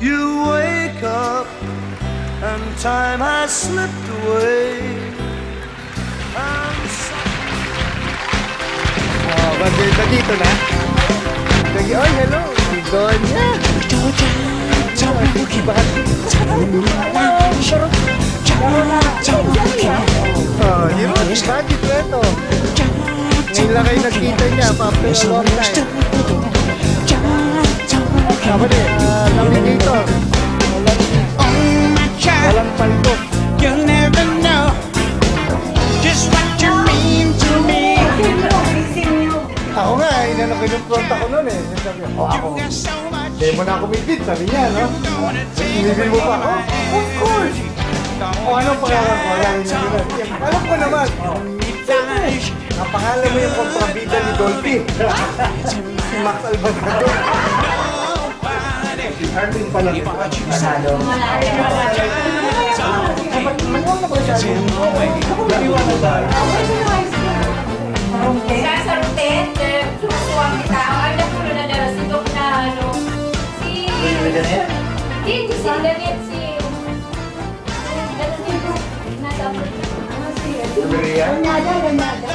You wake up and time has slipped away. Oh, bandita dito na. Lagi, oy, hello. Si Donya. Oh, yun. Bakit ito? Ngayon lang kayo nagkita niya after a long time. Dapat eh, uh, navigator. Walang paldo. You'll never know just what you mean to me. Ako nga, eh, inano front ako noon eh. Sabi oh, ako. Hindi mo na ako bibit, sabi niya, no? Bibit mo pa ako? Of course! O anong pangalan ko? Alam niyo yun. Alam ko naman. Ang pangalan mo yung kontrabida ni Dolphy. si Max Alvarado. Arvin pala. Manalo. Sa rotet, susuwang kita. Ang alam ko na na si Doc na ano. Si... Hindi, hindi si Ganit, si... Ganun din po. Nasa Africa. Ah, si... Ganyada, ganyada.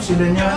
Sila niya.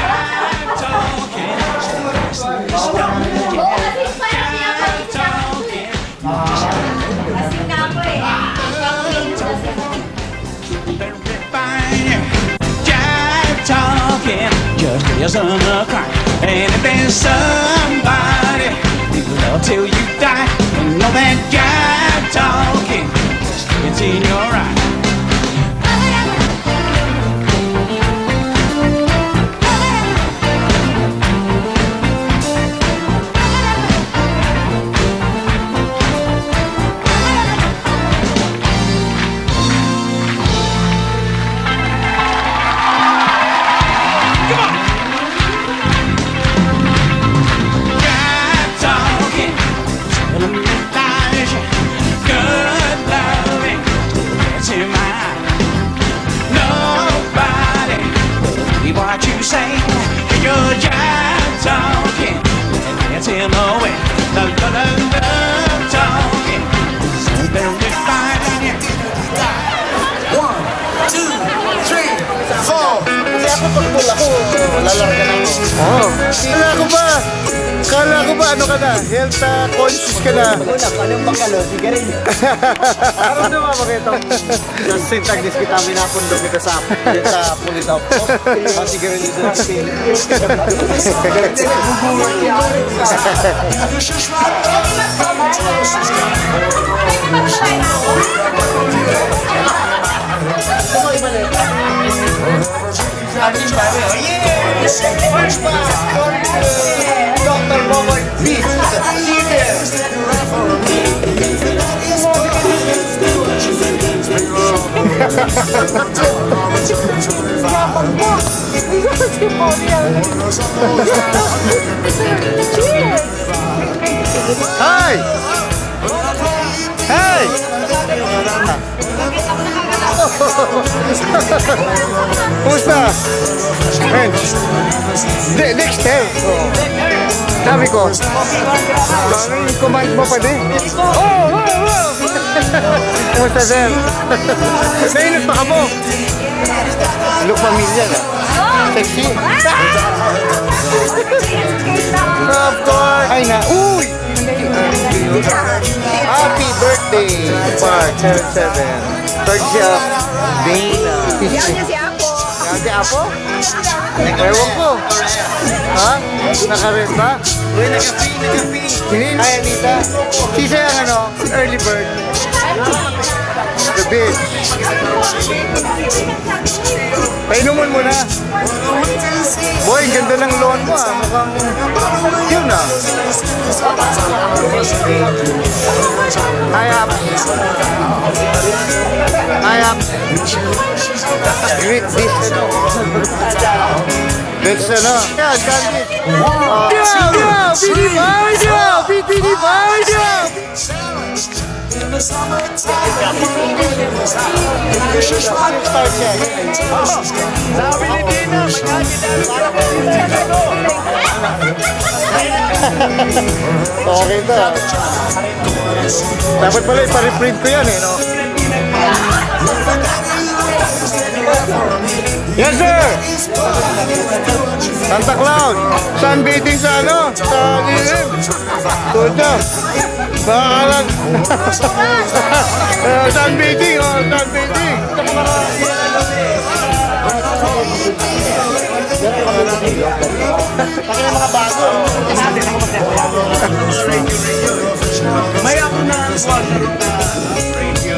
just isn't a crime. And if there's somebody you love till you die, you know that jive talking ano ka na? Health uh, conscious ka na. Una, paano yung bakalo? Sigarilyo. Ano naman mo ito? Sa sintag dis kita minapundo kita sa dito sa pulis out. Ang sigarilyo sa akin. Dr. Hi! Hey! Kumusta? Men, Dexter. Oh. Sabi ko, yung command mo pa din. Oh, oh, oh. Kumusta, sir? Nainit pa ka mo. Look familiar, ah. Sexy. of course. Ay na, uy! Happy birthday, Park 77. Birthday of Dana. Yan kasi ako. Yan si Apo? Ewan ko. Ha? Nakaret ba? Uy, nag-free, nag-free. Ay, Anita. Sisa yung ano, early bird. Bitch. Painuman mo na. Boy, ganda ng lawn mo ah. Mukhang yun ah. Hayap. Hayap. Greet this ano. That's ano. Yan, candy. Yeah, yeah, BD Power Job! BD Power Job! Start yan. Sa Pilipinas, Okay to. Dapat pala ipa-reprint ko yan eh, no? Yes, sir! Santa Claus! Sunbathing sa ano? Sa ilim? Tuto! Baka lang. Eh, sunbathing, oh, sunbathing! May ako na water na radio.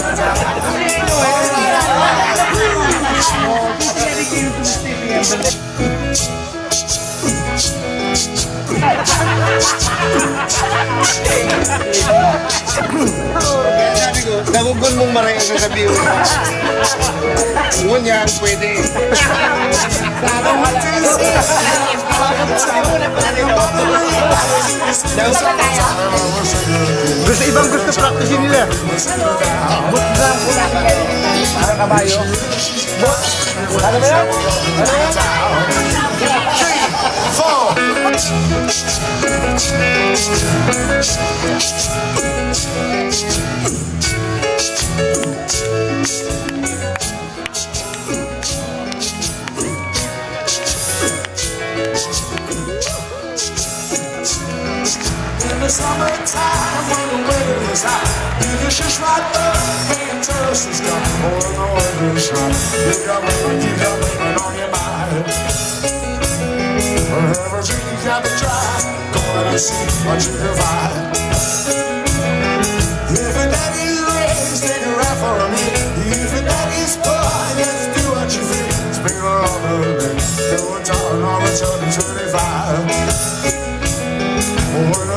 Nagugun mong maray ang sasabihin mo. Ngun yan, pwede. Gusto ibang gusto practice nila. Para kabayo. Ano ba yan? In the summertime when the weather is Oh, the weather is hot You got oh, me, you got me on your mind. To try Go out and see what you can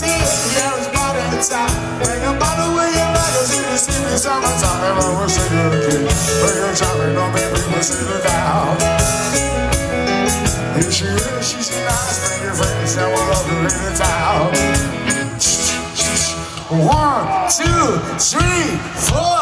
there is blood at the top. Bring a bottle with your letters if you see me summertime. And I will. Bring baby, we'll sit it down. She is, she's nice. Your friends, and we'll love the. One, two, three, four.